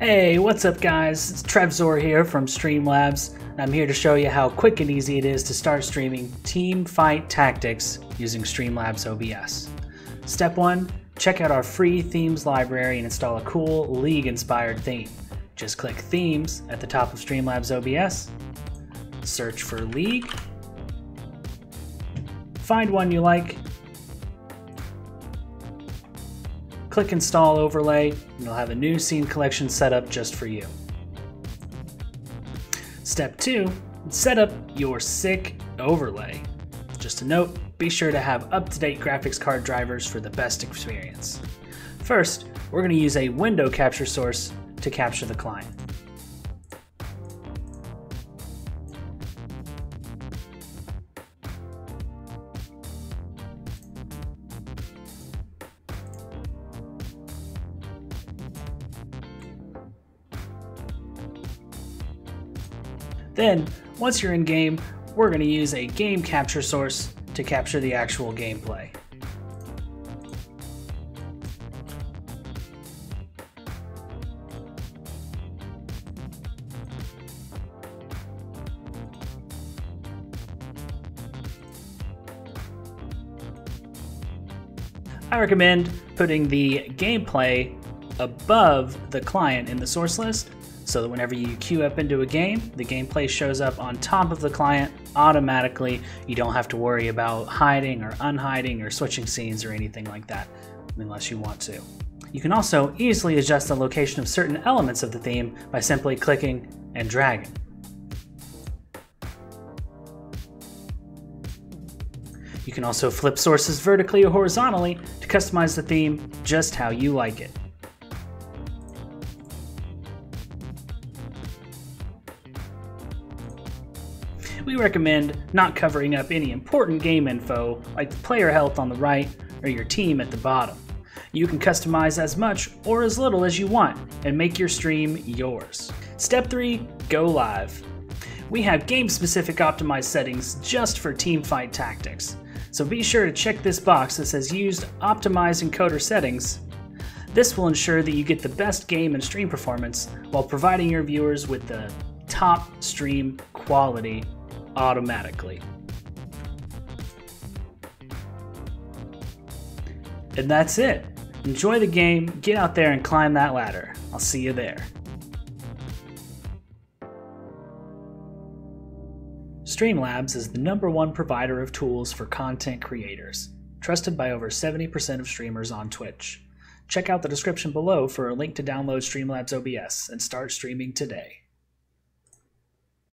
Hey, what's up guys? It's Trevzor here from Streamlabs, I'm here to show you how quick and easy it is to start streaming Team Fight Tactics using Streamlabs OBS. Step 1, check out our free themes library and install a cool League-inspired theme. Just click Themes at the top of Streamlabs OBS, search for League, find one you like, Click Install Overlay, and you'll have a new scene collection set up just for you. Step 2, set up your SICK overlay. Just a note, be sure to have up-to-date graphics card drivers for the best experience. First, we're going to use a window capture source to capture the client. Then, once you're in game, we're going to use a game capture source to capture the actual gameplay. I recommend putting the gameplay above the client in the source list so that whenever you queue up into a game, the gameplay shows up on top of the client automatically. You don't have to worry about hiding or unhiding or switching scenes or anything like that, unless you want to. You can also easily adjust the location of certain elements of the theme by simply clicking and dragging. You can also flip sources vertically or horizontally to customize the theme just how you like it. We recommend not covering up any important game info like the player health on the right or your team at the bottom. You can customize as much or as little as you want and make your stream yours. Step 3 Go Live. We have game specific optimized settings just for teamfight tactics, so be sure to check this box that says Used Optimize Encoder Settings. This will ensure that you get the best game and stream performance while providing your viewers with the top stream quality automatically. And that's it. Enjoy the game, get out there and climb that ladder. I'll see you there. Streamlabs is the number one provider of tools for content creators, trusted by over 70% of streamers on Twitch. Check out the description below for a link to download Streamlabs OBS and start streaming today.